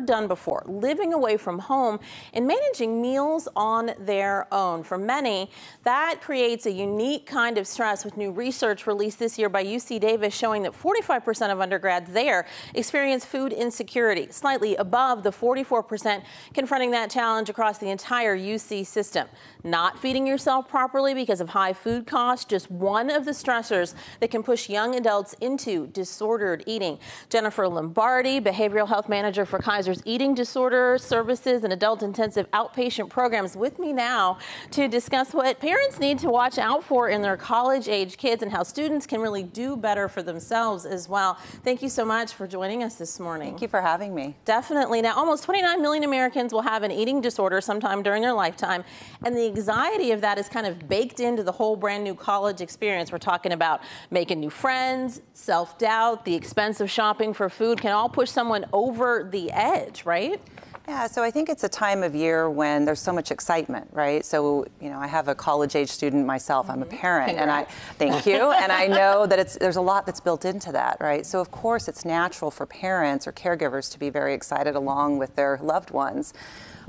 done before, living away from home and managing meals on their own. For many, that creates a unique kind of stress with new research released this year by UC Davis showing that 45% of undergrads there experience food insecurity, slightly above the 44% confronting that challenge across the entire UC system. Not feeding yourself properly because of high food costs, just one of the stressors that can push young adults into disordered eating. Jennifer Lombardi, behavioral health manager for Kaiser's Eating Disorder Services and Adult Intensive Outpatient Programs, with me now to discuss what parents need to watch out for in their college age kids and how students can really do better for themselves as well. Thank you so much for joining us this morning. Thank you for having me. Definitely. Now, almost 29 million Americans will have an eating disorder sometime during their lifetime, and the anxiety of that is kind of baked into the whole brand new college experience. We're talking about making new friends, self doubt, the expense of shopping for food can all push someone over the edge, right? Yeah, so I think it's a time of year when there's so much excitement, right? So, you know, I have a college age student myself. Mm-hmm. I'm a mm-hmm. parent Congrats. and I thank you. and I know that it's there's a lot that's built into that, right? So of course it's natural for parents or caregivers to be very excited along with their loved ones.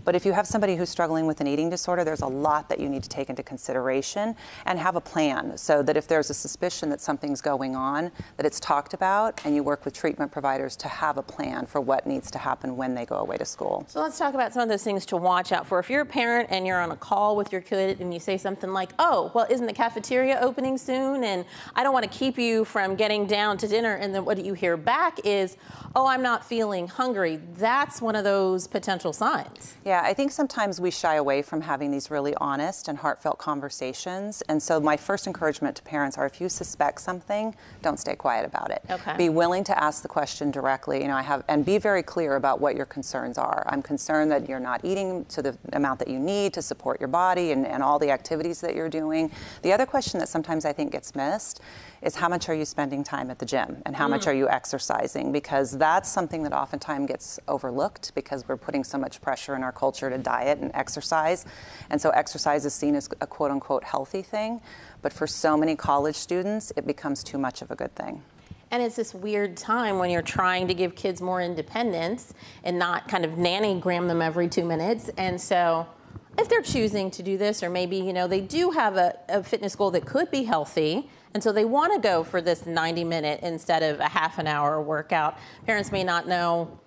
But if you have somebody who's struggling with an eating disorder, there's a lot that you need to take into consideration and have a plan so that if there's a suspicion that something's going on, that it's talked about and you work with treatment providers to have a plan for what needs to happen when they go away to school. So let's talk about some of those things to watch out for. If you're a parent and you're on a call with your kid and you say something like, oh, well, isn't the cafeteria opening soon? And I don't want to keep you from getting down to dinner. And then what you hear back is, oh, I'm not feeling hungry. That's one of those potential signs. Yeah. Yeah, I think sometimes we shy away from having these really honest and heartfelt conversations. And so my first encouragement to parents are if you suspect something, don't stay quiet about it. Okay. Be willing to ask the question directly. You know, I have and be very clear about what your concerns are. I'm concerned that you're not eating to the amount that you need to support your body and, and all the activities that you're doing. The other question that sometimes I think gets missed is how much are you spending time at the gym and how mm. much are you exercising? Because that's something that oftentimes gets overlooked because we're putting so much pressure in our culture to diet and exercise. And so exercise is seen as a quote unquote healthy thing. But for so many college students, it becomes too much of a good thing. And it's this weird time when you're trying to give kids more independence and not kind of nannygram them every two minutes. And so if they're choosing to do this, or maybe, you know, they do have a, a fitness goal that could be healthy, and so they want to go for this 90 minute instead of a half an hour workout. Parents may not know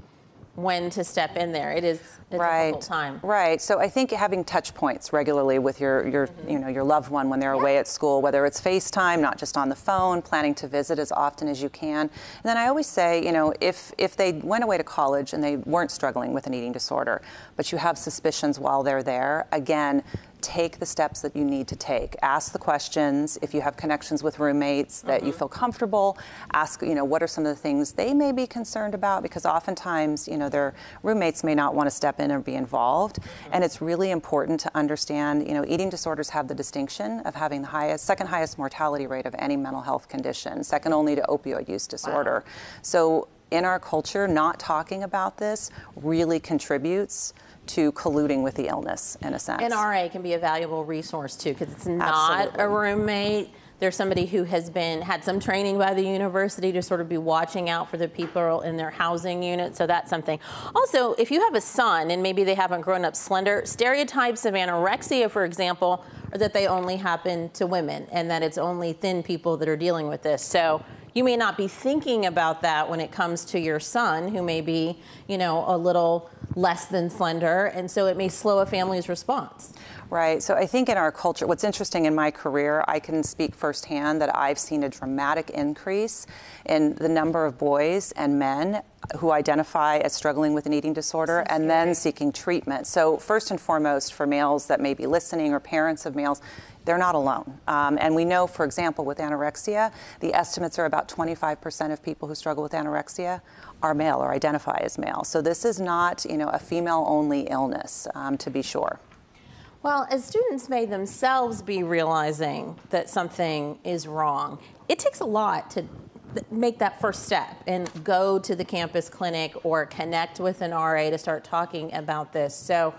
when to step in there. It is a right. difficult time. Right. So I think having touch points regularly with your your mm-hmm. you know your loved one when they're yeah. away at school, whether it's FaceTime, not just on the phone, planning to visit as often as you can. And then I always say, you know, if if they went away to college and they weren't struggling with an eating disorder, but you have suspicions while they're there, again, take the steps that you need to take. Ask the questions. If you have connections with roommates that mm-hmm. you feel comfortable, ask, you know, what are some of the things they may be concerned about because oftentimes, you know, their roommates may not want to step in or be involved. Mm-hmm. And it's really important to understand, you know, eating disorders have the distinction of having the highest, second highest mortality rate of any mental health condition, second only to opioid use disorder. Wow. So in our culture, not talking about this really contributes to colluding with the illness in a sense. An RA can be a valuable resource too because it's not Absolutely. a roommate. There's somebody who has been had some training by the university to sort of be watching out for the people in their housing unit. So that's something. Also, if you have a son and maybe they haven't grown up slender, stereotypes of anorexia, for example, are that they only happen to women and that it's only thin people that are dealing with this. So you may not be thinking about that when it comes to your son who may be, you know, a little less than slender, and so it may slow a family's response. Right. So I think in our culture, what's interesting in my career, I can speak firsthand that I've seen a dramatic increase in the number of boys and men who identify as struggling with an eating disorder and then seeking treatment. So, first and foremost, for males that may be listening or parents of males, they're not alone. Um, and we know, for example, with anorexia, the estimates are about 25% of people who struggle with anorexia are male or identify as male. So this is not, you know, a female-only illness, um, to be sure. Well, as students may themselves be realizing that something is wrong, it takes a lot to make that first step and go to the campus clinic or connect with an RA to start talking about this. So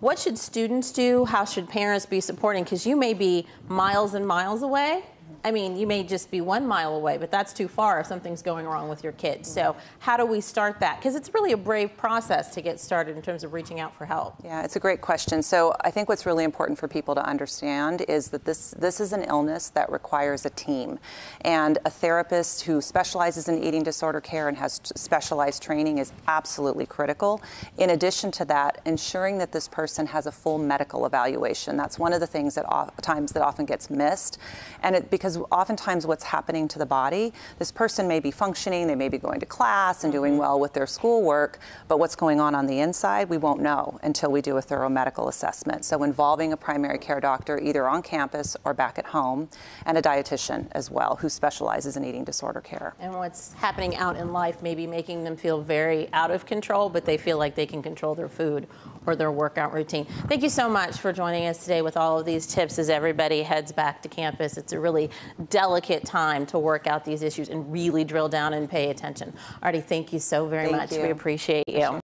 what should students do? How should parents be supporting? Because you may be miles and miles away I mean, you may just be one mile away, but that's too far if something's going wrong with your kids. So, how do we start that? Because it's really a brave process to get started in terms of reaching out for help. Yeah, it's a great question. So, I think what's really important for people to understand is that this this is an illness that requires a team, and a therapist who specializes in eating disorder care and has specialized training is absolutely critical. In addition to that, ensuring that this person has a full medical evaluation. That's one of the things that times that often gets missed, and it, because oftentimes what's happening to the body, this person may be functioning, they may be going to class and doing mm-hmm. well with their schoolwork, but what's going on on the inside, we won't know until we do a thorough medical assessment. So involving a primary care doctor either on campus or back at home, and a dietitian as well who specializes in eating disorder care. And what's happening out in life may be making them feel very out of control, but they feel like they can control their food or their workout routine. Thank you so much for joining us today with all of these tips as everybody heads back to campus. It's a really delicate time to work out these issues and really drill down and pay attention. Artie, thank you so very thank much. You. We appreciate you.